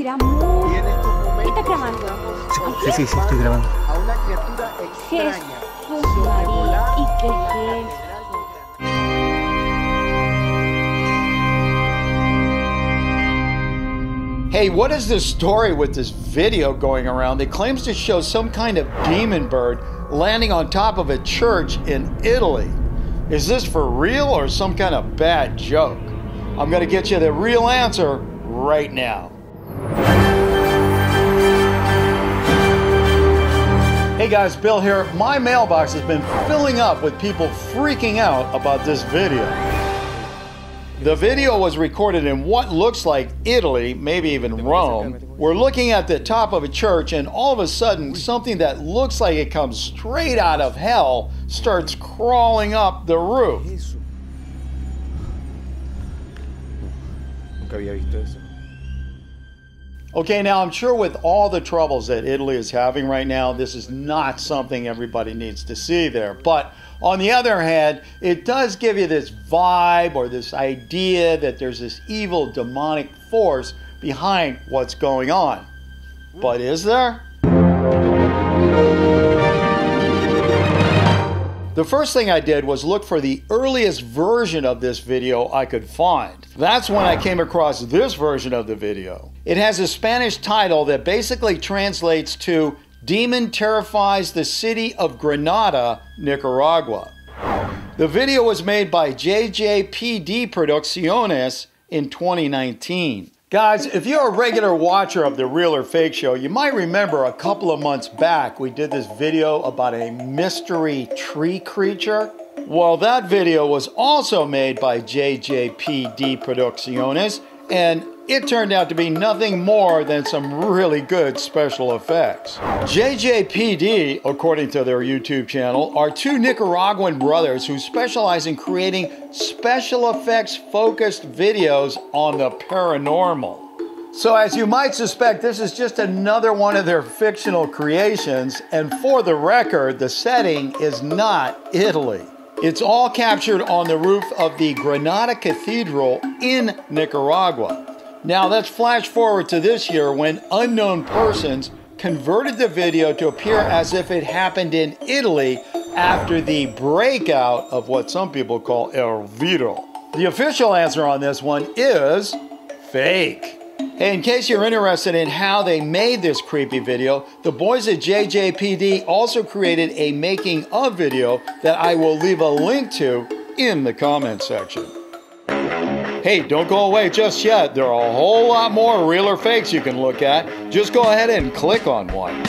Mira, muy... ¿Estás grabando? Sí, sí, sí, estoy grabando. A una criatura extraña. Jesús María, ¿y qué es? Hey, what is this story with this video going around that claims to show some kind of demon bird landing on top of a church in Italy? Is this for real or some kind of bad joke? I'm going to get you the real answer right now. Guys, Bill here. My mailbox has been filling up with people freaking out about this video. The video was recorded in what looks like Italy, maybe even Rome. We're looking at the top of a church, and all of a sudden, something that looks like it comes straight out of hell starts crawling up the roof. Nunca había visto eso. Okay, now I'm sure with all the troubles that Italy is having right now, this is not something everybody needs to see there. But on the other hand, it does give you this vibe or this idea that there's this evil demonic force behind what's going on. But is there? The first thing I did was look for the earliest version of this video I could find. That's when I came across this version of the video. It has a Spanish title that basically translates to Demon Terrifies the City of Granada, Nicaragua. The video was made by JJPD Producciones in 2019. Guys, if you're a regular watcher of the Real or Fake show, you might remember a couple of months back we did this video about a mystery tree creature. Well, that video was also made by JJPD Producciones, and it turned out to be nothing more than some really good special effects. JJPD, according to their YouTube channel, are two Nicaraguan brothers who specialize in creating special effects focused videos on the paranormal. So, as you might suspect, this is just another one of their fictional creations, and for the record, the setting is not Italy. It's all captured on the roof of the Granada Cathedral in Nicaragua. Now let's flash forward to this year when unknown persons converted the video to appear as if it happened in Italy after the breakout of what some people call El Viro. The official answer on this one is fake. Hey, in case you're interested in how they made this creepy video, the boys at JJPD also created a making of video that I will leave a link to in the comment section. Hey, don't go away just yet. There are a whole lot more real or fakes you can look at. Just go ahead and click on one.